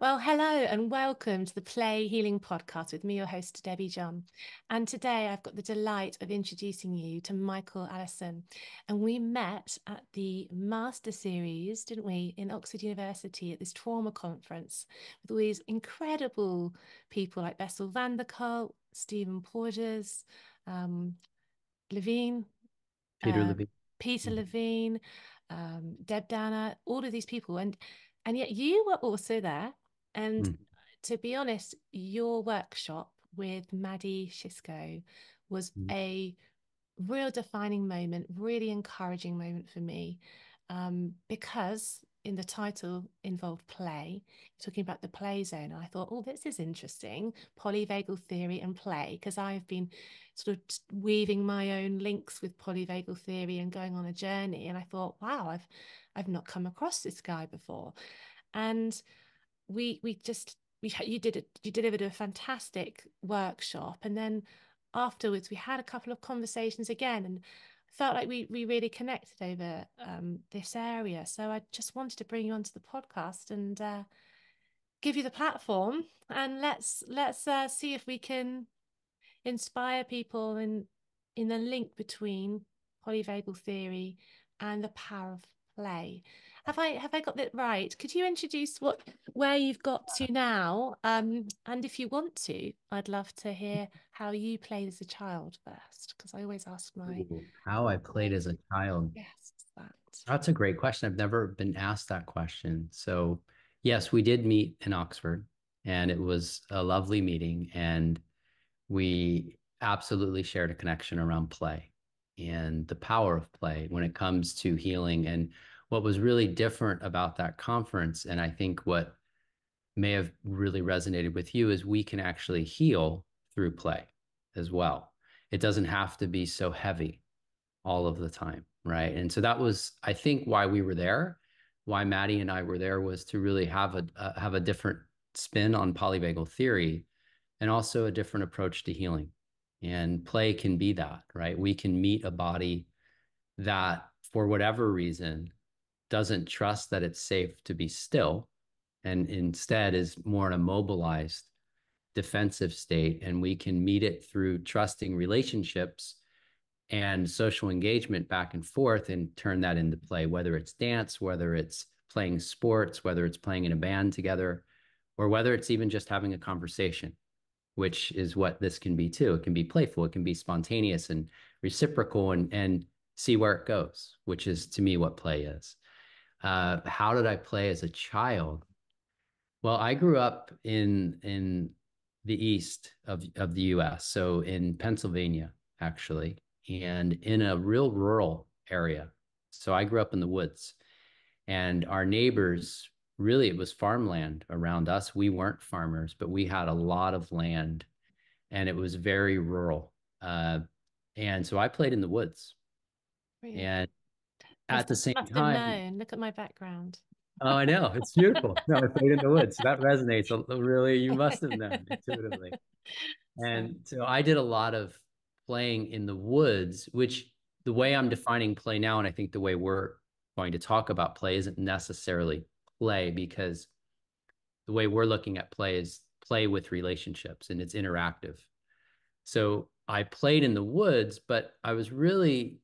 Well, hello and welcome to the Play Healing Podcast with me, your host, Debi John. And today I've got the delight of introducing you to Michael Allison. And we met at the Master Series, didn't we, in Oxford University at this trauma conference with all these incredible people like Bessel van der Kolk, Stephen Porges, um, Levine, Peter uh, Levine. Peter mm-hmm. Levine, um, Deb Dana, all of these people. And and yet you were also there and mm. to be honest, your workshop with Maddie Shisco was mm. a real defining moment, really encouraging moment for me, um, because in the title involved play, talking about the play zone. I thought, oh, this is interesting, polyvagal theory and play, because I've been sort of weaving my own links with polyvagal theory and going on a journey. And I thought, wow, I've I've not come across this guy before. And we we just we you did it you delivered a fantastic workshop. And then afterwards we had a couple of conversations again and felt like we we really connected over um, this area. So i just wanted to bring you onto the podcast and uh, give you the platform and let's let's uh, see if we can inspire people in in the link between polyvagal theory and the power of play have I have I got that right? Could you introduce what where you've got to now? Um, and if you want to, I'd love to hear how you played as a child first, because I always ask my how I played as a child. Yes, that. That's a great question. I've never been asked that question. So yes, we did meet in Oxford, and it was a lovely meeting, and we absolutely shared a connection around play and the power of play when it comes to healing and what was really different about that conference, and I think what may have really resonated with you, is we can actually heal through play as well. It doesn't have to be so heavy all of the time, right? And so that was, I think, why we were there. Why Maddie and I were there was to really have a uh, have a different spin on polyvagal theory, and also a different approach to healing. And play can be that, right? We can meet a body that, for whatever reason, doesn't trust that it's safe to be still and instead is more in a mobilized defensive state and we can meet it through trusting relationships and social engagement back and forth and turn that into play whether it's dance whether it's playing sports whether it's playing in a band together or whether it's even just having a conversation which is what this can be too. It can be playful it can be spontaneous and reciprocal and and see where it goes which is to me what play is uh, how did I play as a child? Well, I grew up in in the east of, of the US, so in Pennsylvania, actually, and in a real rural area. So I grew up in the woods, and our neighbors really it was farmland around us. We weren't farmers, but we had a lot of land, and it was very rural. Uh, and so I played in the woods, and at the same time. Known. Look at my background. Oh, I know. It's beautiful. no, I played in the woods. So that resonates. Really, you must have known intuitively. And so I did a lot of playing in the woods, which the way I'm defining play now, and I think the way we're going to talk about play isn't necessarily play because the way we're looking at play is play with relationships and it's interactive. So I played in the woods, but I was really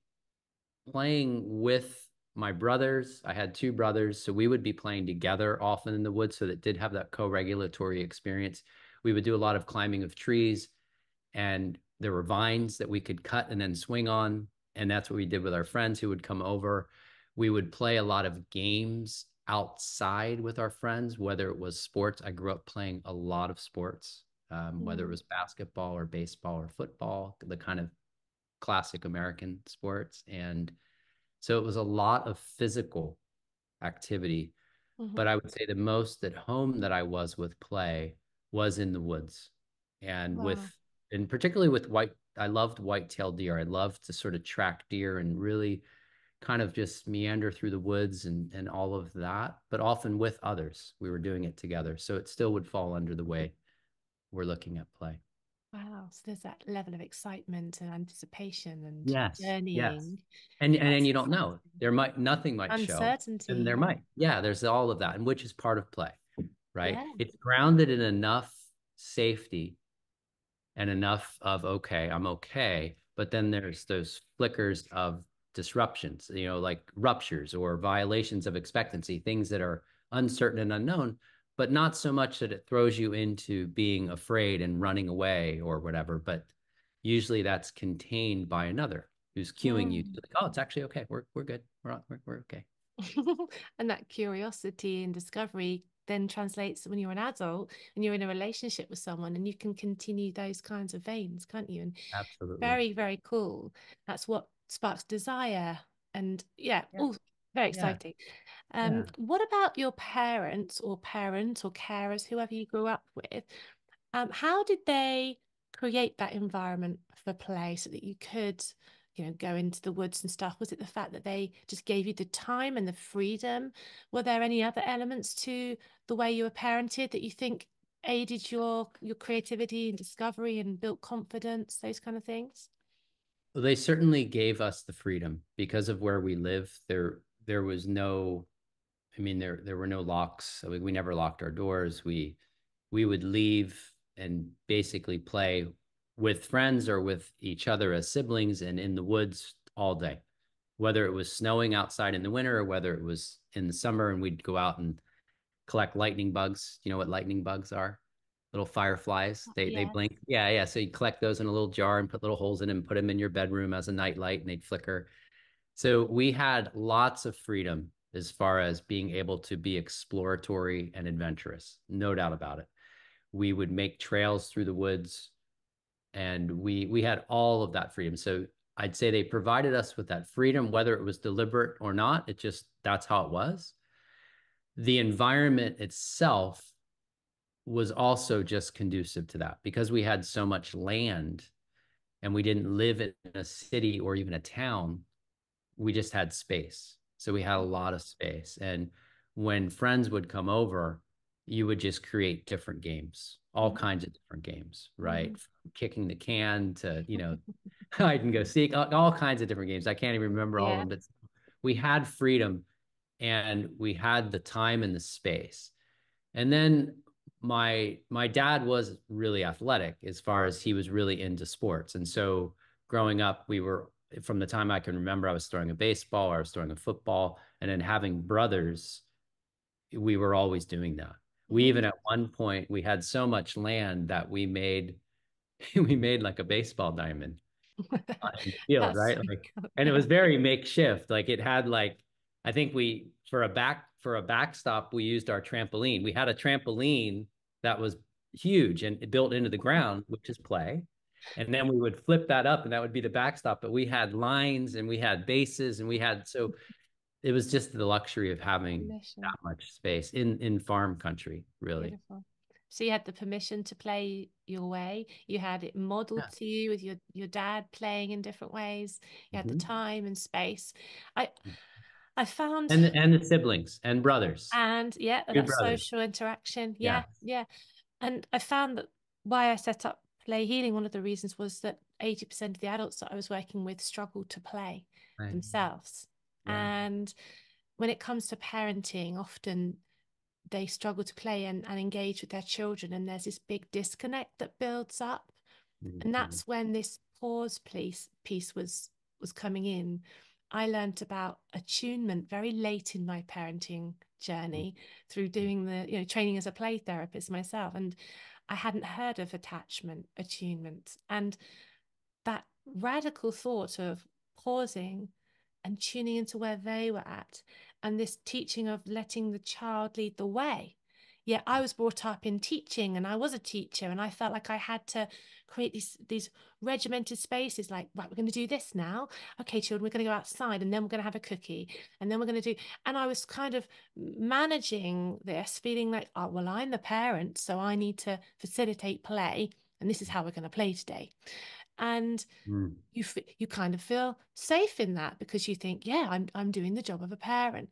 playing with my brothers. I had two brothers, so we would be playing together often in the woods. So that did have that co-regulatory experience. We would do a lot of climbing of trees, and there were vines that we could cut and then swing on, and that's what we did with our friends who would come over. We would play a lot of games outside with our friends, whether it was sports. I grew up playing a lot of sports, um, mm-hmm. whether it mm. was basketball or baseball or football, the kind of classic American sports. And so it was a lot of physical activity. Mm-hmm. But I would say the most at home that I was with play was in the woods and wow. with, and particularly with white, I loved white-tailed deer. I loved to sort of track deer and really kind of just meander through the woods and, and all of that, but often with others. We were doing it together. So it still would fall under the way we're looking at play. Wow. So there's that level of excitement and anticipation and yes, journeying. Yes. And and then you don't know. There might nothing might Uncertainty. show. And there might. Yeah, there's all of that, and which is part of play. right? Yeah. It's grounded in enough safety and enough of okay, I'm okay. But then there's those flickers of disruptions, you know, like ruptures or violations of expectancy, things that are uncertain and unknown, but not so much that it throws you into being afraid and running away or whatever. But usually that's contained by another who's cueing mm. you to like, oh, it's actually okay. We're we're good. We're we're, we're okay. and that curiosity and discovery then translates when you're an adult and you're in a relationship with someone and you can continue those kinds of veins can't you and absolutely very very cool that's what sparks desire and yeah, yeah. all very exciting. Yeah. um yeah. what about your parents or parents or carers whoever you grew up with? Um how did they create that environment for play so that you could you know go into the woods and stuff? Was it the fact that they just gave you the time and the freedom? Were there any other elements to the way you were parented that you think aided your your creativity and discovery and built confidence those kind of things? Well, they certainly gave us the freedom. Because of where we live there there was no i mean there there were no locks we, we never locked our doors we we would leave and basically play with friends or with each other as siblings and in the woods all day, whether it was snowing outside in the winter or whether it was in the summer and we'd go out and collect lightning bugs. You know what lightning bugs are? Little fireflies. Oh, they yeah. they blink. Yeah, yeah. So you collect those in a little jar and put little holes in them and put them in your bedroom as a nightlight and they'd flicker. So we had lots of freedom as far as being able to be exploratory and adventurous. No doubt about it. We would make trails through the woods and we we had all of that freedom so i'd say they provided us with that freedom whether it was deliberate or not it just that's how it was the environment itself was also just conducive to that because we had so much land and we didn't live in a city or even a town we just had space so we had a lot of space and when friends would come over you would just create different games all mm-hmm. kinds of different games, right? Mm-hmm. Kicking the can to, you know, hide and go seek, all, kinds of different games. I can't even remember yeah. all of them, but we had freedom and we had the time and the space. And then my my dad was really athletic as far as he was really into sports. And so growing up, we were from the time I can remember, I was throwing a baseball, or I was throwing a football, and then having brothers, we were always doing that we mm-hmm. even at one point we had so much land that we made we made like a baseball diamond on the field, right? Like, and it was very makeshift. Like it had like I think we for a back for a backstop we used our trampoline. We had a trampoline that was huge and it built into the ground, which is play. And then we would flip that up and that would be the backstop. But we had lines and we had bases and we had so it was just the luxury of having permission. that much space in in farm country really Beautiful. so you had the permission to play your way you had it modeled yeah. to you with your your dad playing in different ways you had mm-hmm. the time and space i mm. I found and and the siblings and brothers and yeah that social interaction yeah, yeah yeah and I found that why I set up play healing one of the reasons was that 80% of the adults that I was working with struggled to play right. themselves and when it comes to parenting, often they struggle to play and, and engage with their children. And there's this big disconnect that builds up. Mm-hmm. And that's when this pause piece piece was was coming in. I learned about attunement very late in my parenting journey mm-hmm. through doing the, you know, training as a play therapist myself. And I hadn't heard of attachment, attunement. And that radical thought of pausing and tuning into where they were at and this teaching of letting the child lead the way yeah i was brought up in teaching and i was a teacher and i felt like i had to create these these regimented spaces like right we're going to do this now. Okay children we're going to go outside and then we're going to have a cookie and then we're going to do and i was kind of managing this feeling like oh well i'm the parent so i need to facilitate play and this is how we're going to play today. And mm. you you kind of feel safe in that because you think yeah I'm I'm doing the job of a parent.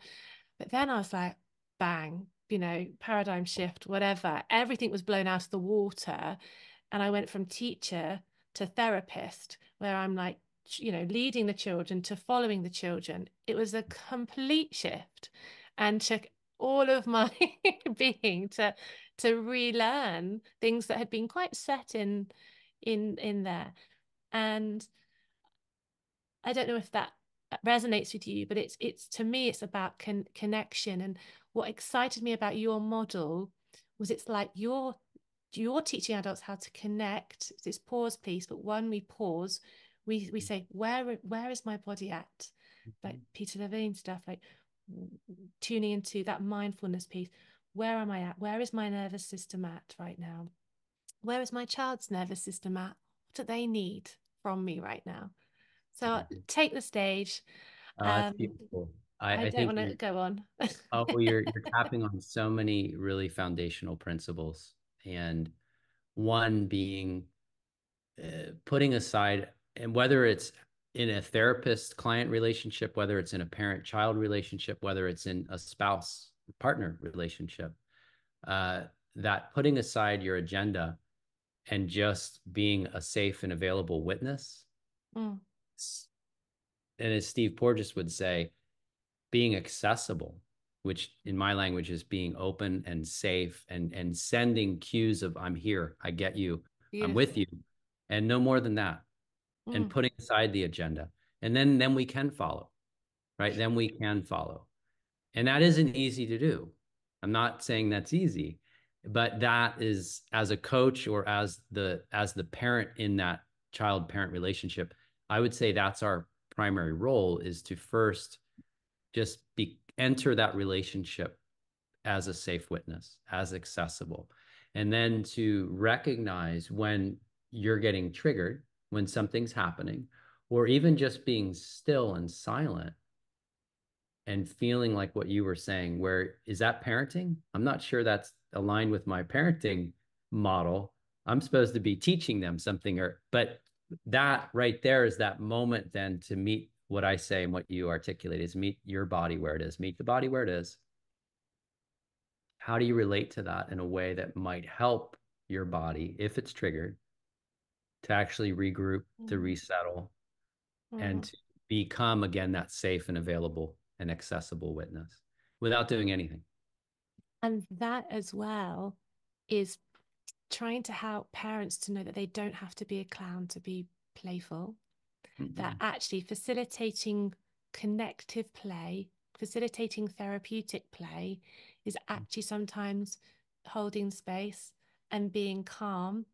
But then I was like bang you know paradigm shift whatever everything was blown out of the water and I went from teacher to therapist where I'm like you know leading the children to following the children. It was a complete shift and took all of my being to to relearn things that had been quite set in in in there. And i don't know if that uh, resonates with you but it's it's to me it's about con- connection and what excited me about your model was it's like you're you're teaching adults how to connect. This pause piece but when we pause we we say where where is my body at? Like peter levine stuff like tuning into that mindfulness piece. Where am i at? Where is my nervous system at right now? Where is my child's nervous system at? What do they need from me right now? So mm-hmm. take the stage. Uh, um, beautiful I, I, I don't want to go on. oh, you're you're tapping on so many really foundational principles, and one being uh, putting aside, and whether it's in a therapist client relationship, whether it's in a parent child relationship, whether it's in a spouse partner relationship, uh, that putting aside your agenda and just being a safe and available witness. Mm. And as Steve Porges would say, being accessible, which in my language is being open and safe and and sending cues of I'm here, I get you, Beautiful. I'm with you, and no more than that, mm. and putting aside the agenda, and then then we can follow, right? Then we can follow, and that isn't easy to do. I'm not saying that's easy, but that is as a coach or as the as the parent in that child parent relationship, I would say that's our primary role is to first just be enter that relationship as a safe witness as accessible. And then to recognize when you're getting triggered when something's happening or even just being still and silent and feeling like what you were saying where is that parenting? I'm not sure that's aligned with my parenting model. I'm supposed to be teaching them something or but that right there is that moment then to meet what I say and what you articulate is meet your body where it is, meet the body where it is. How do you relate to that in a way that might help your body, if it's triggered, to actually regroup, mm-hmm. to resettle, mm-hmm. and to become again that safe and available and accessible witness without doing anything? And that as well is trying to help parents to know that they don't have to be a clown to be playful mm-hmm. that actually facilitating connective play, facilitating therapeutic play is mm. actually sometimes holding space and being calm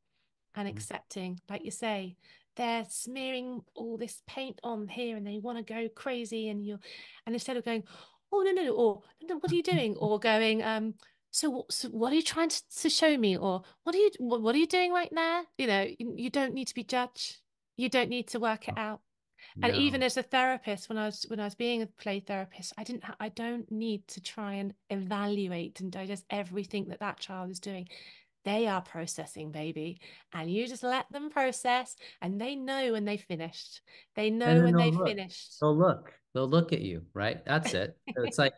and mm. accepting, like you say, they're smearing all this paint on here and they want to go crazy and you're and instead of going oh no no no or no, what are you doing or going um so, so what are you trying to, to show me or what are you what are you doing right now you know you, you don't need to be judged you don't need to work it oh, out. And even as a therapist, when I was when I was being a play therapist, I didn't ha- I don't need to try and evaluate and digest everything that that child is doing. They are processing, baby, and you just let them process, and they know when they finished. They know when they look. finished. They'll look. They'll look at you, right? That's it. it's like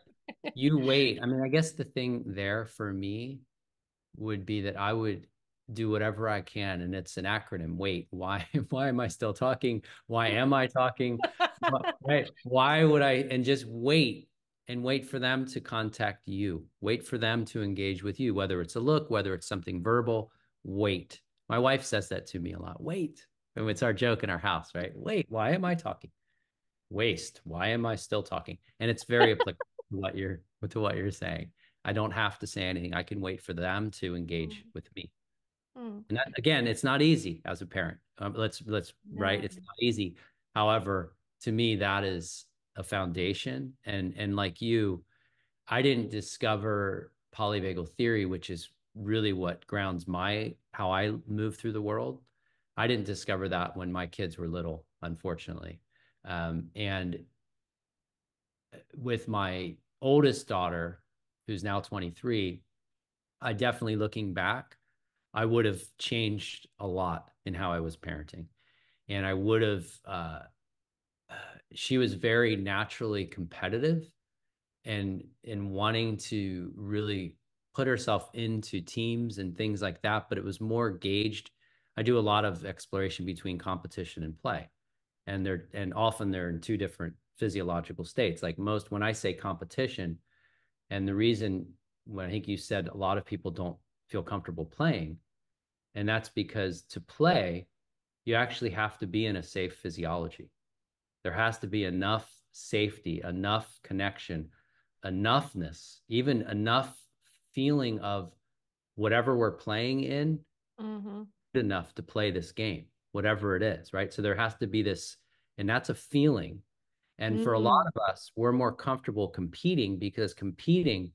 you wait. I mean, I guess the thing there for me would be that I would do whatever I can. And it's an acronym. Wait, why, why am I still talking? Why am I talking? right. Why would I, and just wait and wait for them to contact you. Wait for them to engage with you, whether it's a look, whether it's something verbal, wait. My wife says that to me a lot. Wait. And it's our joke in our house, right? Wait, why am I talking? Waste. Why am I still talking? And it's very applicable to what you're to what you're saying. I don't have to say anything. I can wait for them to engage mm. with me. Mm. And that, again, it's not easy as a parent. Um, let's let's right. It's not easy. However, to me, that is a foundation. And and like you, I didn't discover polyvagal theory, which is really what grounds my how I move through the world. I didn't discover that when my kids were little, unfortunately. Um, and uh, with my oldest daughter, who's now 23, I definitely looking back, I would have changed a lot in how I was parenting. And I would have, uh, she was very naturally competitive and in wanting to really put herself into teams and things like that, but it was more gauged. I do a lot of exploration between competition and play. And they're and often they're in two different physiological states. Like most when I say competition, And the reason when I think you said a lot of people don't feel comfortable playing, and that's because to play, you actually have to be in a safe physiology. There has to be enough safety, enough connection, enoughness, even enough feeling of whatever we're playing in mm-hmm. enough to play this game, whatever it is, right? So there has to be this, and that's a feeling. And mm-hmm. for a lot mm-hmm. of us, we're more comfortable competing because competing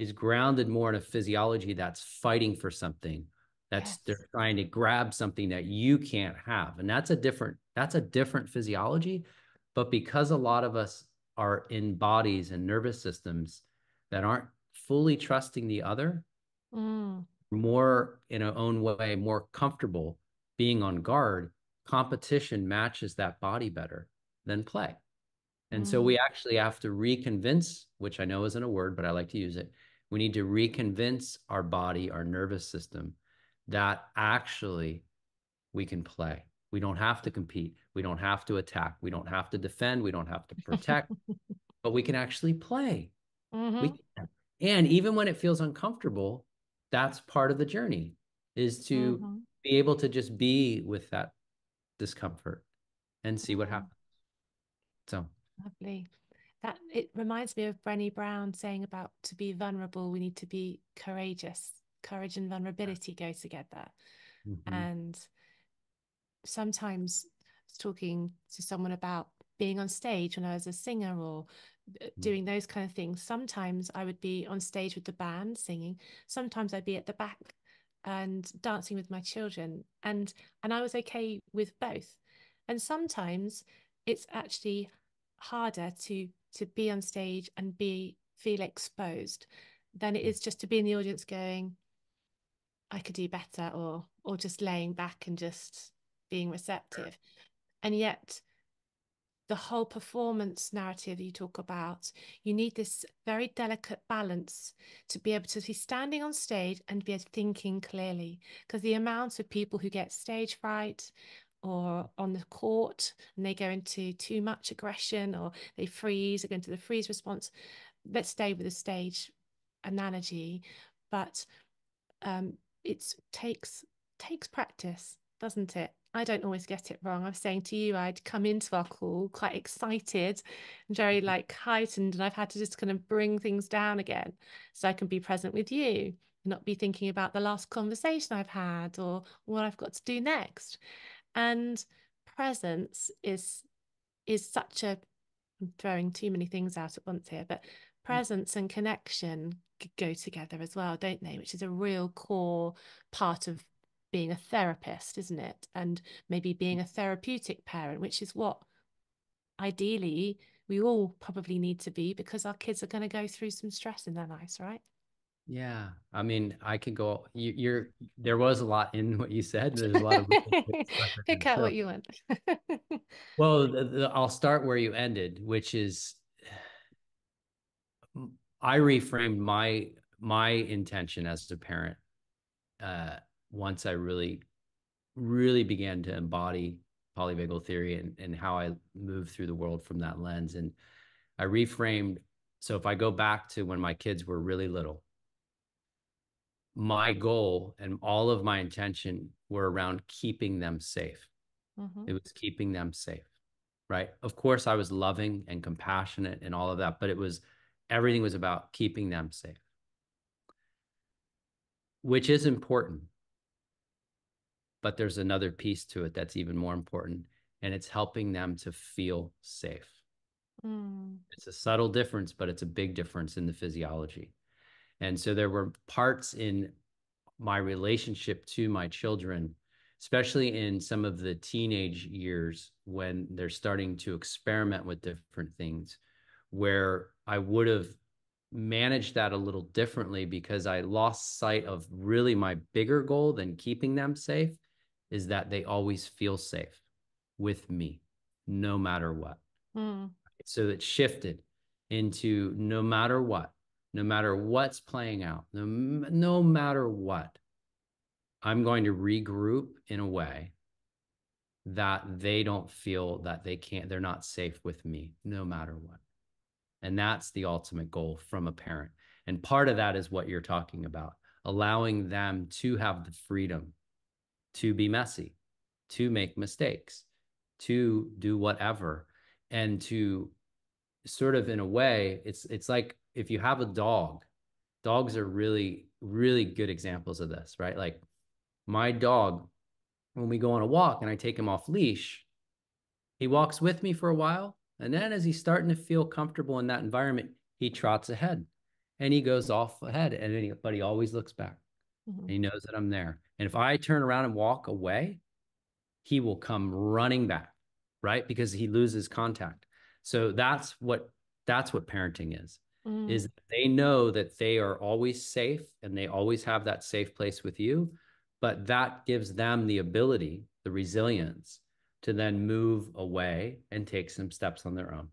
is grounded more in a physiology that's fighting for something that's yes. they're trying to grab something that you can't have and that's a different that's a different physiology but because a lot of us are in bodies and nervous systems that aren't fully trusting the other mm. more in our own way more comfortable being on guard competition matches that body better than play and mm. so we actually have to reconvince which i know isn't a word but i like to use it we need to reconvince our body, our nervous system, that actually we can play. We don't have to compete. We don't have to attack. We don't have to defend. We don't have to protect, but we can actually play. Mm-hmm. Can. And even when it feels uncomfortable, that's part of the journey is to mm-hmm. be able to just be with that discomfort and see what mm-hmm. happens. So lovely that it reminds me of Brené Brown saying about to be vulnerable, we need to be courageous. Courage and vulnerability go together. Mm-hmm. And sometimes talking to someone about being on stage when I was a singer or uh, mm. doing those kind of things. Sometimes I would be on stage with the band singing. Sometimes I'd be at the back and dancing with my children and and I was okay with both. And sometimes it's actually harder to to be on stage and be feel exposed than it mm. just to be in the audience going i could do better or or just laying back and just being receptive and yet the whole performance narrative you talk about you need this very delicate balance to be able to be standing on stage and be thinking clearly because the amount of people who get stage fright or on the court and they go into too much aggression or they freeze or go into the freeze response. Let's stay with the stage analogy, but um, it takes takes practice, doesn't it? I don't always get it wrong. I was saying to you, I'd come into our call quite excited and very mm-hmm. like heightened, and I've had to just kind of bring things down again so I can be present with you, not be thinking about the last conversation I've had or what I've got to do next and presence is is such a I'm throwing too many things out at once here but mm. presence and connection go together as well don't they? Which is a real core part of being a therapist isn't it? And maybe being a therapeutic parent which is what ideally we all probably need to be because our kids are going to go through some stress in their lives right yeah, I mean, I could go. You, are there was a lot in what you said. There's a lot of pick out what you want. well, the, the, I'll start where you ended, which is I reframed my my intention as a parent uh, once I really, really began to embody polyvagal theory and, and how I move through the world from that lens. And I reframed. So if I go back to when my kids were really little, my goal and all of my intention were around keeping them safe. Mm-hmm. It was keeping them safe, right? Of course, I was loving and compassionate and all of that, but it was everything was about keeping them safe, which is important. But there's another piece to it that's even more important, and it's helping them to feel safe. Mm. It's a subtle difference, but it's a big difference in the physiology. And so there were parts in my relationship to my children, especially in some of the teenage years when they're starting to experiment with different things, where I would have managed that a little differently because I lost sight of really my bigger goal than keeping them safe is that they always feel safe with me, no matter what. Mm. So it shifted into no matter what, no matter what's playing out, no, no matter what, I'm going to regroup in a way that they don't feel that they can't, they're not safe with me, no matter what. And that's the ultimate goal from a parent. And part of that is what you're talking about, allowing them to have the freedom to be messy, to make mistakes, to do whatever, and to sort of in a way, it's it's like if you have a dog, dogs are really, really good examples of this, right? Like my dog, when we go on a walk and I take him off leash, he walks with me for a while. And then as he's starting to feel comfortable in that environment, he trots ahead and he goes off ahead. And he, but he always looks back. Mm-hmm. he knows that I'm there. And if I turn around and walk away, he will come running back, right? Because he loses contact. So that's what that's what parenting is. Mm. Is they know that they are always safe and they always have that safe place with you, but that gives them the ability, the resilience to then move away and take some steps on their own,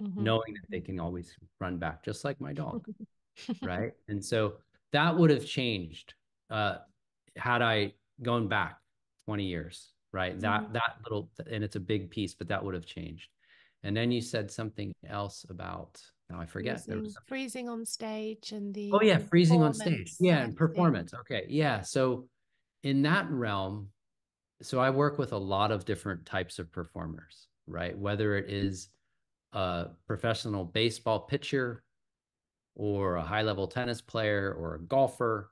mm-hmm. knowing that they can always run back, just like my dog. right. And so that would have changed uh, had I gone back 20 years, right? Mm-hmm. That, that little, and it's a big piece, but that would have changed. And then you said something else about now I forget. Freezing, was... freezing on stage and oh, the oh yeah, freezing on stage. Yeah, and performance. Thing. Okay, yeah. So in that realm, so I work with a lot of different types of performers, right? Whether it mm. is a professional baseball pitcher, or a high level tennis player, or a golfer,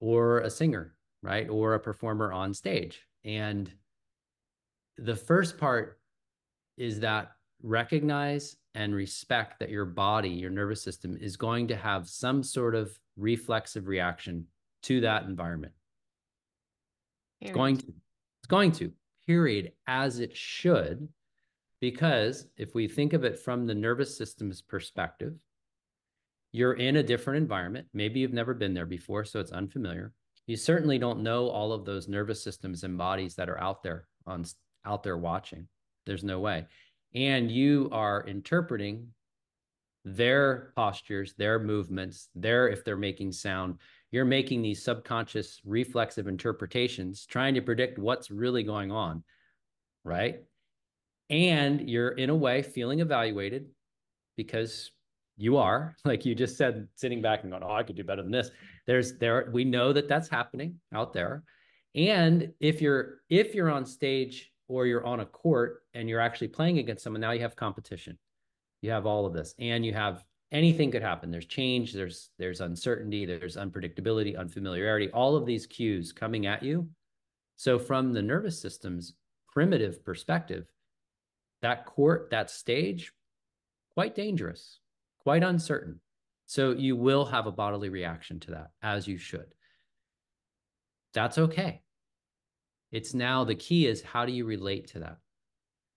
or a singer, right? Or a performer on stage. And the first part is that recognize and respect that your body, your nervous system is going to have some sort of reflexive reaction to that environment. Period. It's going to. It's going to. Period. As it should. Because if we think of it from the nervous system's perspective, you're in a different environment. Maybe you've never been there before, so it's unfamiliar. You certainly don't know all of those nervous systems and bodies that are out there on out there watching. There's no way and you are interpreting their postures, their movements, their if they're making sound, you're making these subconscious reflexive interpretations, trying to predict what's really going on, right? And you're in a way feeling evaluated because you are, like you just said, sitting back and going, "Oh, I could do better than this." There's there we know that that's happening out there. And if you're if you're on stage or you're on a court and you're actually playing against someone, now you have competition. You have all of this, and you have anything could happen. There's change, there's there's uncertainty, there's unpredictability, unfamiliarity, all of these cues coming at you. So from the nervous system's primitive perspective, that court, that stage, quite dangerous, quite uncertain. So you will have a bodily reaction to that, as you should. That's okay. It's now the key is how do you relate to that?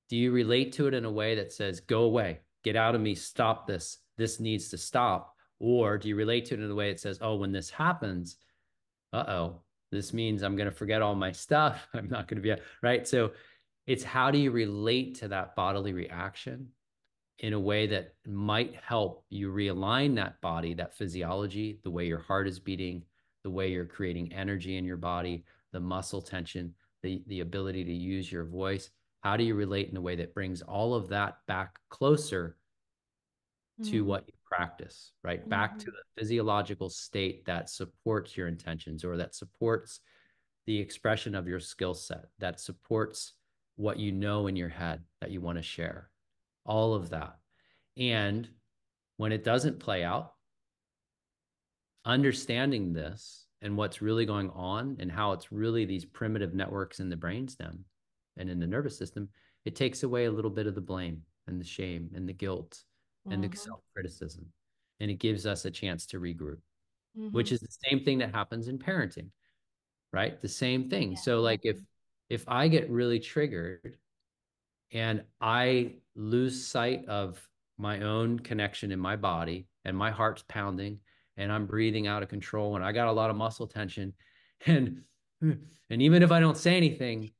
Do you relate to it in a way that says, go away, get out of me, stop this, this needs to stop? Or do you relate to it in a way that says, oh, when this happens, uh oh, this means I'm going to forget all my stuff. I'm not going to be, right? So it's how do you relate to that bodily reaction in a way that might help you realign that body, that physiology, the way your heart is beating, the way you're creating energy in your body, the muscle tension, the, the ability to use your voice? How do you relate in a way that brings all of that back closer mm-hmm. to what you practice, right? Mm-hmm. Back to mm-hmm. the physiological state that supports your intentions or that supports the expression of your skill set, that supports what you know in your head that you want to share, all of that. And when it doesn't play out, understanding this and what's really going on and how it's really these primitive networks in the brainstem and in the nervous system, it takes away a little bit of the blame and the shame and the guilt and mm-hmm. the self criticism. And it gives us a chance to regroup, mm-hmm. which is the same thing that happens in parenting, right? The same thing. Yeah. So, like, if if I get really triggered and I lose sight of my own connection in my body and my heart's pounding and I'm breathing out of control and I got a lot of muscle tension. And and even if I don't say anything,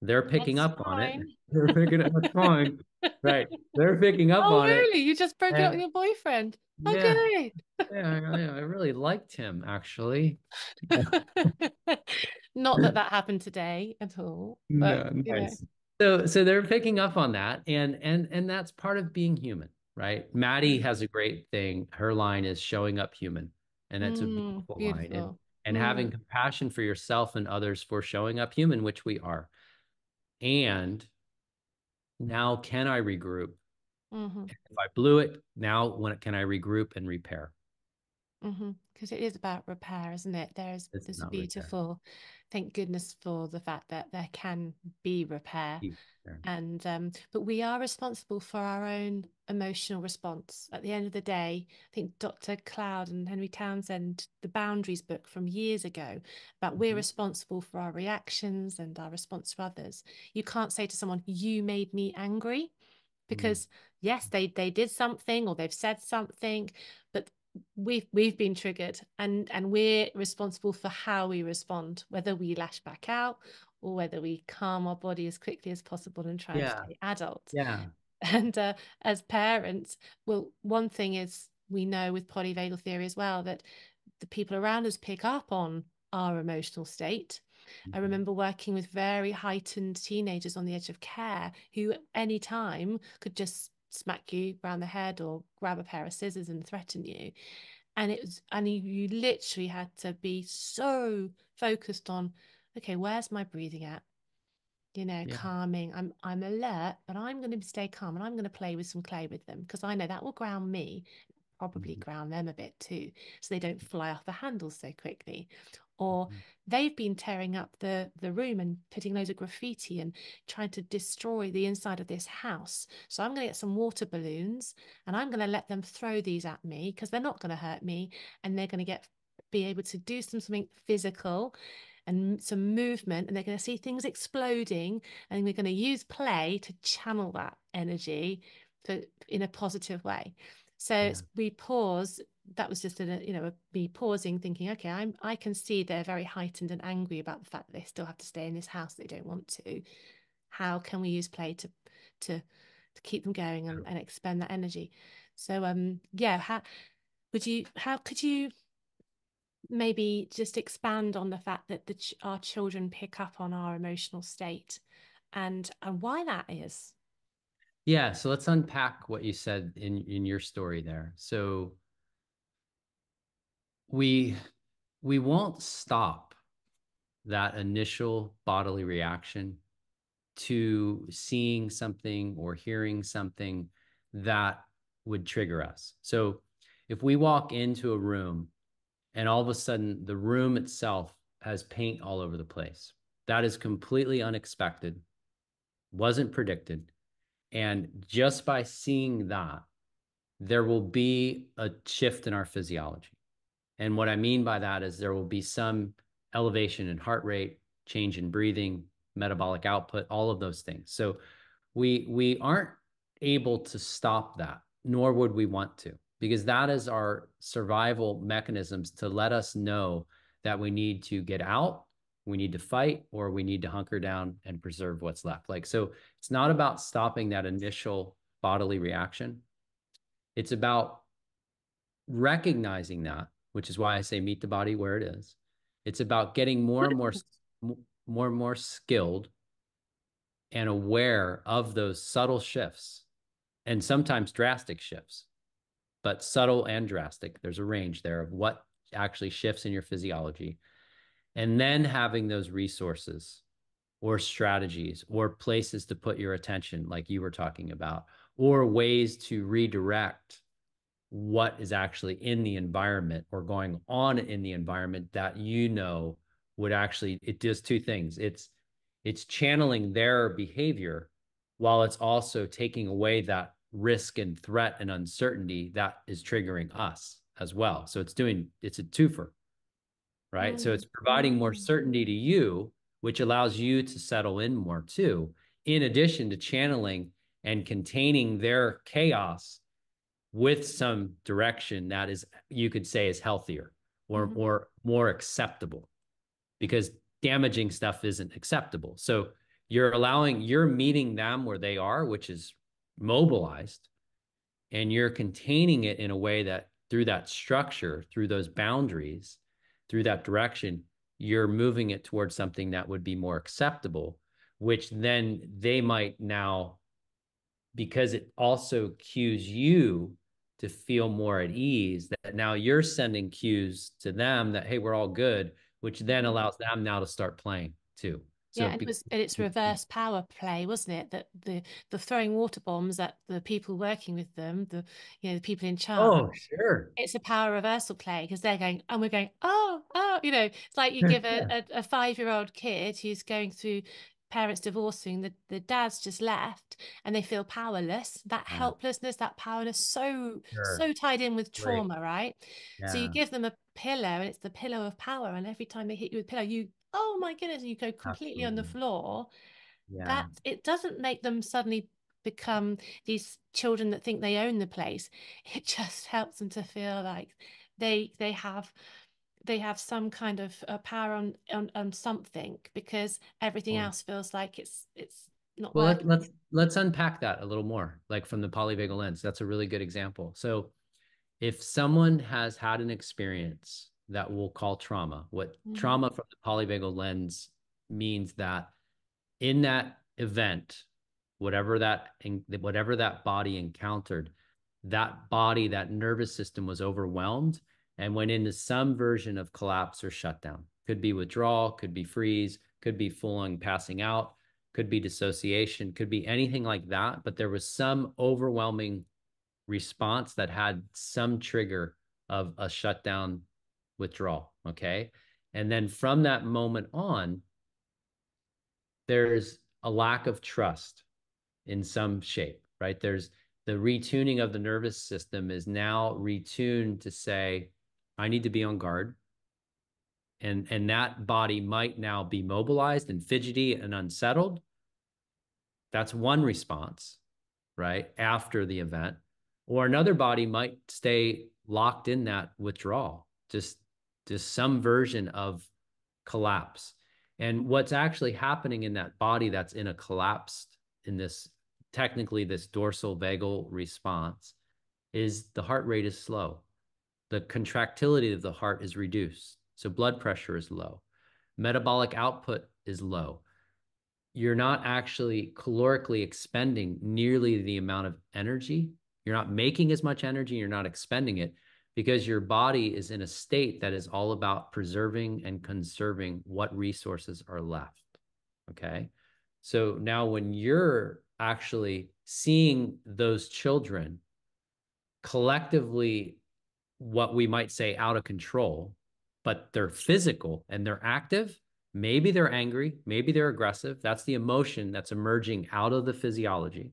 they're picking That's up fine. on it. They're picking up fine. Right. They're picking up oh, on really? it. really? You just broke and, up with your boyfriend. Okay. Yeah, yeah I, I, really liked him actually. Not that that happened today at all. But, no, nice. So so they're picking up on that and and and that's part of being human right? Maddie mm. has a great thing. Her line is showing up human. And that's mm, a beautiful, beautiful, line. And, and mm. having compassion for yourself and others for showing up human, which we are. And now can I regroup? Mm-hmm. If I blew it, now when can I regroup and repair? Because mm-hmm. it is about repair, isn't it? There's it's this beautiful, repair. thank goodness for the fact that there can be repair. And um, but we are responsible for our own emotional response. At the end of the day, I think Dr. Cloud and Henry Townsend, the boundaries book from years ago, about mm-hmm. we're responsible for our reactions and our response to others. You can't say to someone, "You made me angry," because mm. yes, they they did something or they've said something, but we've we've been triggered and and we're responsible for how we respond whether we lash back out or whether we calm our body as quickly as possible and try yeah. to stay adult yeah and uh, as parents well one thing is we know with polyvagal theory as well that the people around us pick up on our emotional state I mm-hmm. remember working with very heightened teenagers on the edge of care who, any time, could just smack you around the head or grab a pair of scissors and threaten you and it was and you, literally had to be so focused on okay where's my breathing at you know yeah. calming i'm i'm alert but i'm going to stay calm and i'm going to play with some clay with them because i know that will ground me probably mm-hmm. ground them a bit too so they don't fly off the handles so quickly or mm-hmm. they've been tearing up the the room and putting loads of graffiti and trying to destroy the inside of this house so i'm going to get some water balloons and i'm going to let them throw these at me because they're not going to hurt me and they're going to get be able to do some something physical and some movement and they're going to see things exploding and we're going to use play to channel that energy for, in a positive way so yeah. we pause that was just a you know me pausing thinking okay i'm i can see they're very heightened and angry about the fact that they still have to stay in this house they don't want to. How can we use play to to to keep them going and, and expend that energy? So um yeah how would you how could you maybe just expand on the fact that the ch- our children pick up on our emotional state and and why that is? Yeah so let's unpack what you said in in your story there. So we we won't stop that initial bodily reaction to seeing something or hearing something that would trigger us. So if we walk into a room and all of a sudden the room itself has paint all over the place, that is completely unexpected, wasn't predicted. And just by seeing that, there will be a shift in our physiology. And what I mean by that is there will be some elevation in heart rate, change in breathing, metabolic output, all of those things. So we we aren't able to stop that, nor would we want to, because that is our survival mechanisms to let us know that we need to get out, we need to fight, or we need to hunker down and preserve what's left. Like so it's not about stopping that initial bodily reaction. It's about recognizing that which is why I say meet the body where it is. It's about getting more and more, more and more skilled and aware of those subtle shifts and sometimes drastic shifts, but subtle and drastic. There's a range there of what actually shifts in your physiology. And then having those resources or strategies or places to put your attention, like you were talking about, or ways to redirect what is actually in the environment or going on in the environment that you know would actually it does two things. It's it's channeling their behavior while it's also taking away that risk and threat and uncertainty that is triggering us as well. So it's doing it's a twofer right? Mm-hmm. so it's providing more certainty to you which allows you to settle in more too in addition to channeling and containing their chaos with some direction that is you could say is healthier or mm-hmm. or more acceptable because damaging stuff isn't acceptable so you're allowing you're meeting them where they are which is mobilized and you're containing it in a way that through that structure through those boundaries through that direction you're moving it towards something that would be more acceptable which then they might now because it also cues you to feel more at ease that now you're sending cues to them that hey we're all good which then mm-hmm. allows them now to start playing too so yeah, and it was and it's reverse power play, wasn't it? That the the throwing water bombs at the people working with them, the you know the people in charge. Oh, sure. It's a power reversal play because they're going, and we're going, oh, oh, you know, it's like you give a, a, a five year old kid who's going through parents divorcing, the, the dad's just left and they feel powerless. That yeah. helplessness, that powerless, so sure. so tied in with trauma, right? right? Yeah. So you give them a pillow and it's the pillow of power. And every time they hit you with pillow, you oh my goodness, you go completely Absolutely. on the floor. Yeah. That it doesn't make them suddenly become these children that think they own the place. It just helps them to feel like they they have they have some kind of uh, power on, on on something because everything else feels like it's it's not well let, let's let's unpack that a little more like from the polyvagal lens. That's a really good example. So if someone has had an experience that we'll call trauma what mm-hmm. trauma from the polyvagal lens means that in that event whatever that whatever that body encountered that body that nervous system was overwhelmed and went into some version of collapse or shutdown. Could be withdrawal, could be freeze, could be full on passing out, could be dissociation, could be anything like that. But there was some overwhelming response that had some trigger of a shutdown withdrawal. Okay. And then from that moment on, there's a lack of trust in some shape, right? There's the retuning of the nervous system is now retuned to say, I need to be on guard. And, and that body might now be mobilized and fidgety and unsettled. That's one response, right? After the event. Or another body might stay locked in that withdrawal, just, just some version of collapse. And what's actually happening in that body that's in a collapsed, in this technically this dorsal vagal response, is the heart rate is slow the contractility of the heart is reduced. So blood pressure is low. Metabolic output is low. You're not actually calorically expending nearly the amount of energy. You're not making as much energy. You're not expending it because your body is in a state that is all about preserving and conserving what resources are left. Okay. So now when you're actually seeing those children collectively what we might say out of control, but they're physical and they're active. Maybe they're angry, maybe they're aggressive. That's the emotion that's emerging out of the physiology.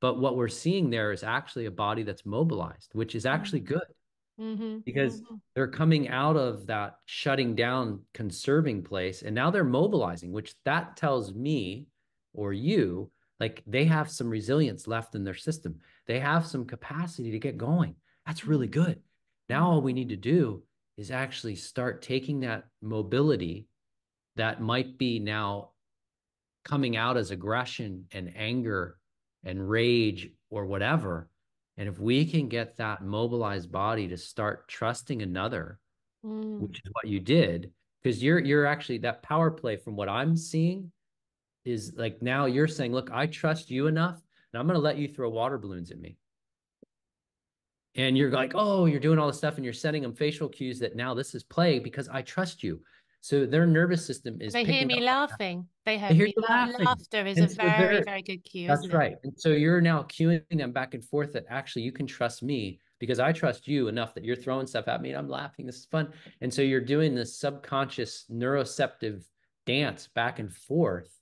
But what we're seeing there is actually a body that's mobilized, which is actually mm-hmm. good mm-hmm. because mm-hmm. they're coming out of that shutting down, conserving place. And now they're mobilizing, which that tells me or you like they have some resilience left in their system. They have some capacity to get going. That's really mm-hmm. good. Now, all we need to do is actually start taking that mobility that might be now coming out as aggression and anger and rage or whatever. And if we can get that mobilized body to start trusting another, mm. which is what you did, because you're you're actually that power play from what I'm seeing is like now you're saying, look, I trust you enough, and I'm gonna let you throw water balloons at me and you're like, oh, you're doing all this stuff and you're sending them facial cues that now this is play because I trust you. So their nervous system is. They hear me laughing. They, they hear me laughing. Laughter is and a so very, very good cue. That's right. And so you're now cueing them back and forth that actually you can trust me because I trust you enough that you're throwing stuff at me and I'm laughing. This is fun. And so you're doing this subconscious neuroceptive dance back and forth,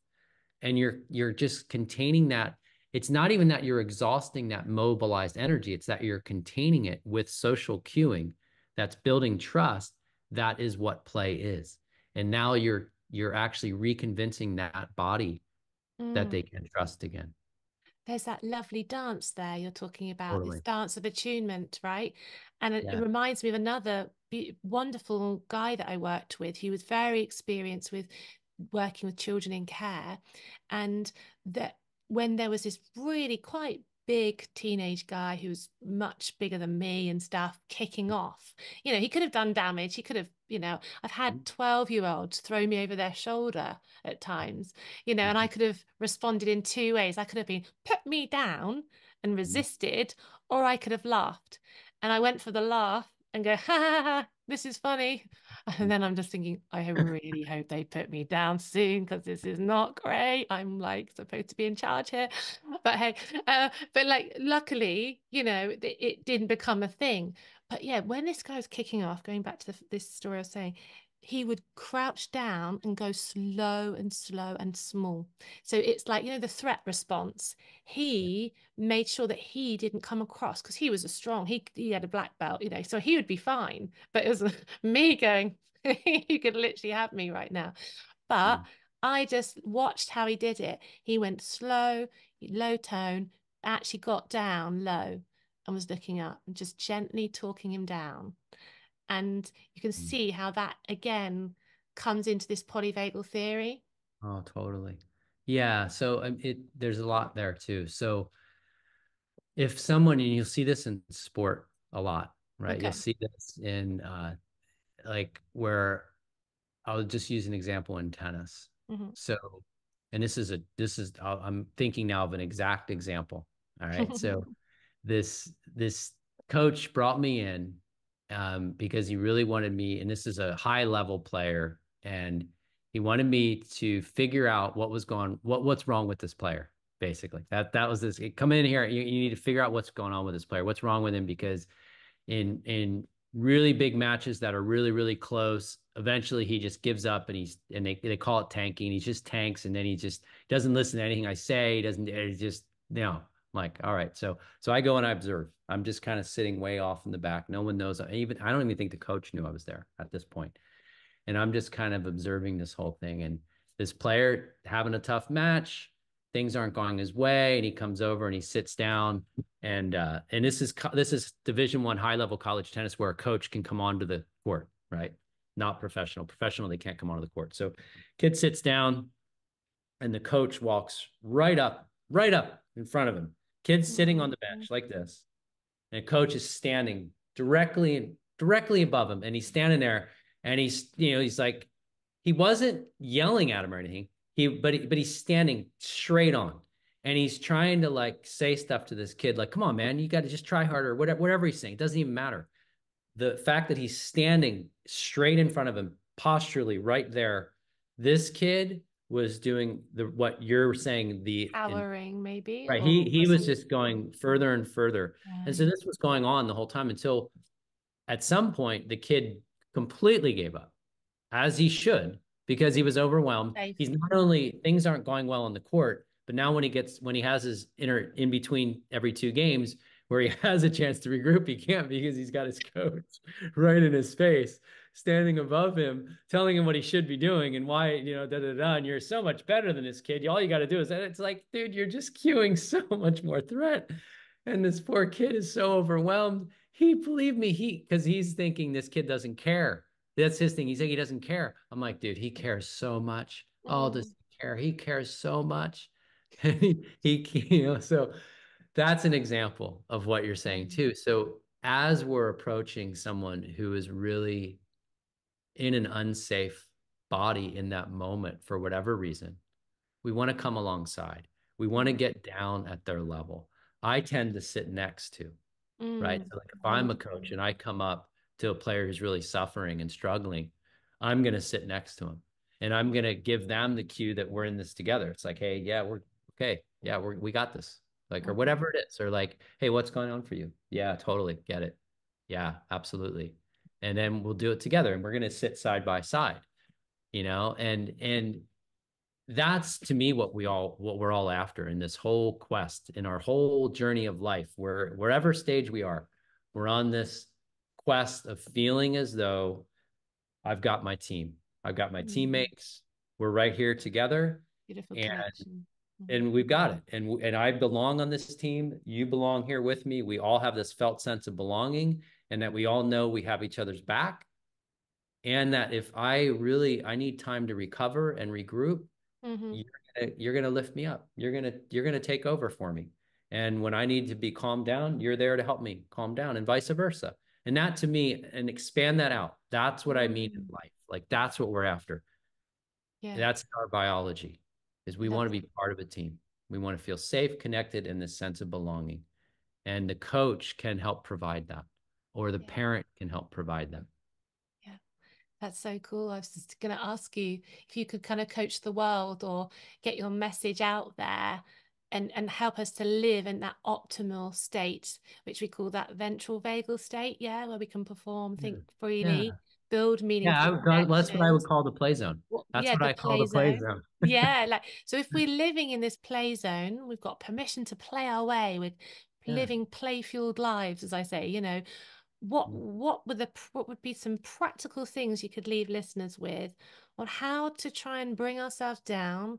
and you're you're just containing that it's not even that you're exhausting that mobilized energy it's that you're containing it with social cueing that's building trust that is what play is and now you're you're actually reconvincing that body mm. that they can trust again there's that lovely dance there you're talking about totally. this dance of attunement right and it, yeah. it reminds me of another be- wonderful guy that i worked with he was very experienced with working with children in care and that when there was this really quite big teenage guy who's much bigger than me and stuff kicking mm. off. You know, he could have done damage. He could have, you know, I've had mm. 12 year olds throw me over their shoulder at times, you know, and I mm-hmm. could have responded in two ways. I could have been put me down and mm. resisted, or I could have laughed. And I went for the laugh and go, ha ha ha, this is funny. And then I'm just thinking, I really hope they put me down soon because this is not great. I'm like supposed to be in charge here. But hey, uh, but like, luckily, you know, it, it, didn't become a thing. But yeah, when this guy was kicking off, going back to the, this story I was saying, he would crouch down and go slow and slow and small. So it's like, you know, the threat response. He made sure that he didn't come across because he was a strong, he, he had a black belt, you know, so he would be fine. But it was me going, you could literally have me right now. But mm. I just watched how he did it. He went slow, low tone, actually got down low and was looking up and just gently talking him down and you can mm. see how that again comes into this polyvagal theory oh totally yeah so um, it there's a lot there too so if someone and you'll see this in sport a lot right okay. you'll see this in uh like where i'll just use an example in tennis mm-hmm. so and this is a this is i'm thinking now of an exact example all right so this this coach brought me in um, because he really wanted me, and this is a high level player, and he wanted me to figure out what was going, what what's wrong with this player. Basically, that that was this. Come in here, you, you need to figure out what's going on with this player. What's wrong with him? Because in in really big matches that are really really close eventually he just gives up and he's and they, they call it tanking he just tanks and then he just doesn't listen to anything i say he doesn't he just you know like, all right. So so I go and I observe. I'm just kind of sitting way off in the back. No one knows. Even I don't even think the coach knew I was there at this point. And I'm just kind of observing this whole thing. And this player having a tough match, things aren't going his way, and he comes over and he sits down. And uh, and this is this is Division One high level college tennis where a coach can come onto the court, right? Not professional. Professional, they can't come onto the court. So kid sits down, and the coach walks right up, right up in front of him Kid's sitting on the mm-hmm. bench like this, and a coach is standing directly directly above him, and he's standing there, and he's you know he's like he wasn't yelling at him or anything. He but he, but he's standing straight on, and he's trying to like say stuff to this kid like, "Come on, man, you got to just try harder." Whatever whatever he's saying, it doesn't even matter. The fact that he's standing straight in front of him, posturally right there, this kid was doing the what you're saying the cowering maybe right he he was just going further and further yeah. and so this was going on the whole time until at some point the kid completely gave up as he should because he was overwhelmed Safe. he's not only things aren't going well on the court but now when he gets when he has his inner in between every two games where he has a chance to regroup he can't because he's got his coach right in his face standing above him, telling him what he should be doing and why, you know, da da da. And you're so much better than this kid. All you got to do is, and it's like, dude, you're just cueing so much more threat. And this poor kid is so overwhelmed. He, believe me, he, because he's thinking this kid doesn't care. That's his thing. He's like, he doesn't care. I'm like, dude, he cares so much. Oh, does he care? He cares so much. he, he, you know, so that's an example of what you're saying mm-hmm. too. So as we're approaching someone who is really in an unsafe body in that moment for whatever reason, we want to come alongside. We want to get down at their level. I tend to sit next to, mm. right? So like if I'm a coach and I come up to a player who's really suffering and struggling, I'm going to sit next to him and I'm going to give them the cue that we're in this together. It's like, hey, yeah, we're okay. Yeah, we're, we got this. Like, or whatever it is, or like, hey, what's going on for you? Yeah, totally get it. Yeah, absolutely and then we'll do it together and we're going to sit side by side you know? And and that's to me what we all what we're all after in this whole quest in our whole journey of life. Where wherever stage we are we're on this quest of feeling as though i've got my team. I've got my mm-hmm. teammates. We're right here together. Beautiful and mm-hmm. and we've got it. And and i belong on this team. You belong here with me. We all have this felt sense of belonging and that we all know we have each other's back and that if i really i need time to recover and regroup mm-hmm. you're, gonna, you're gonna lift me up you're gonna you're gonna take over for me And when I need to be calmed down, you're there to help me calm down and vice versa. And that to me, and expand that out. That's what I mean in mm. life. Like that's what we're after. Yeah. That's our biology is we want to be part of a team. We want to feel safe, connected, and this sense of belonging. And the coach can help provide that, or the yeah. parent can help provide them. Yeah, that's so cool. I was just going to ask you if you could kind of coach the world or get your message out there and and help us to live in that optimal state which we call that ventral vagal state yeah where we can perform think freely yeah. build meaning yeah I, that's what i would call the play zone that's yeah, what i call the play zone, yeah like so if we're living in this play zone we've got permission to play our way with living play fueled lives as i say you know what mm. what would the what would be some practical things you could leave listeners with on how to try and bring ourselves down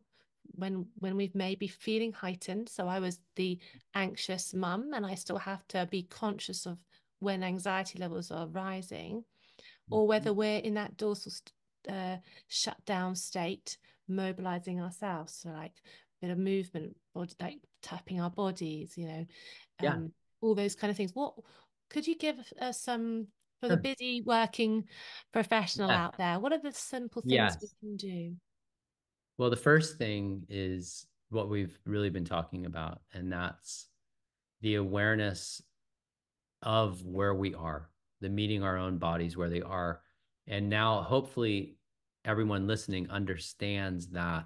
when when we've maybe feeling heightened so i was the anxious mum and i still have to be conscious of when anxiety levels are rising or whether mm-hmm. we're in that dorsal uh, shutdown state mobilizing ourselves so like a bit of movement or like tapping our bodies you know um, yeah. all those kind of things what could you give us some for the busy working professional yeah. out there what are the simple things yes. we can do well, the first thing is what we've really been talking about, and that's the awareness of where we are, the meeting our own bodies where they are. And now, hopefully, everyone listening understands that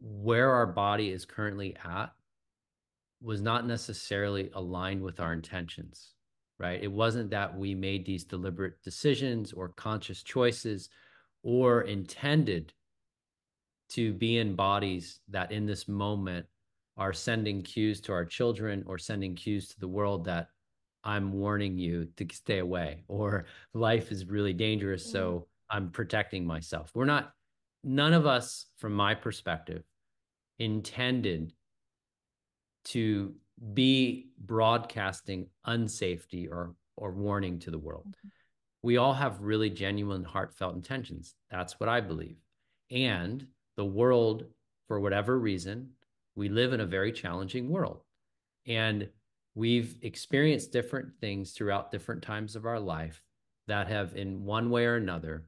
where our body is currently at was not necessarily aligned with our intentions, right? It wasn't that we made these deliberate decisions or conscious choices or intended to be in bodies that in this moment are sending cues to our children or sending cues to the world that I'm warning you to stay away or life is really dangerous. So mm-hmm. I'm protecting myself. We're not, none of us, from my perspective, intended to be broadcasting unsafety or or warning to the world. Mm-hmm. We all have really genuine heartfelt intentions. That's what I believe. And the world, for whatever reason, we live in a very challenging world. And we've experienced different things throughout different times of our life that have, in one way or another,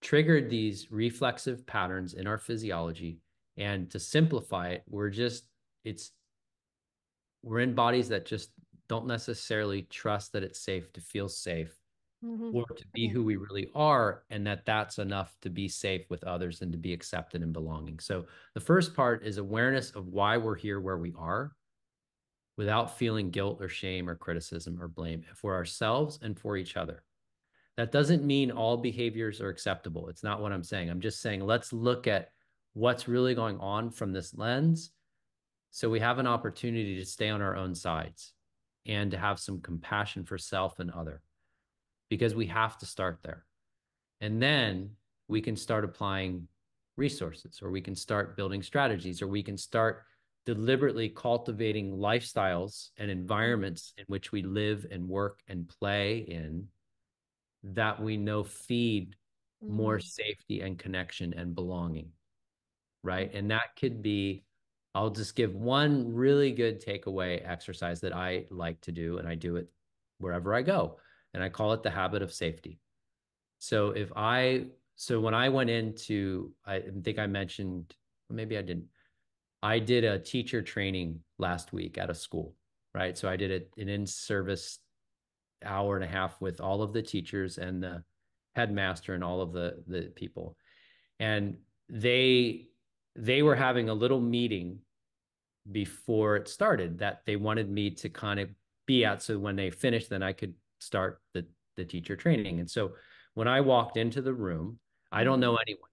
triggered these reflexive patterns in our physiology. And to simplify it, we're just, it's, we're in bodies that just don't necessarily trust that it's safe to feel safe mm-hmm. or to be who we really are and that that's enough to be safe with others and to be accepted and belonging. So the first part is awareness of why we're here where we are without feeling guilt or shame or criticism or blame for ourselves and for each other. That doesn't mean all behaviors are acceptable. It's not what i'm saying. I'm just saying let's look at what's really going on from this lens so we have an opportunity to stay on our own sides and to have some compassion for self and other because we have to start there. And then we can start applying resources or we can start building strategies or we can start deliberately cultivating lifestyles and environments in which we live and work and play in that we know feed more mm-hmm. safety and connection and belonging right and that could be i'll just give one really good takeaway exercise that i like to do and i do it wherever i go and I call it the habit of safety. So if I, so when I went into, I think I mentioned, maybe I didn't, I did a teacher training last week at a school, right? So I did a, an in service hour and a half with all of the teachers and the headmaster and all of the, the people. And they, they were having a little meeting before it started that they wanted me to kind of be at. So when they finished, then I could start the the teacher training. And so when I walked into the room, I don't know anyone.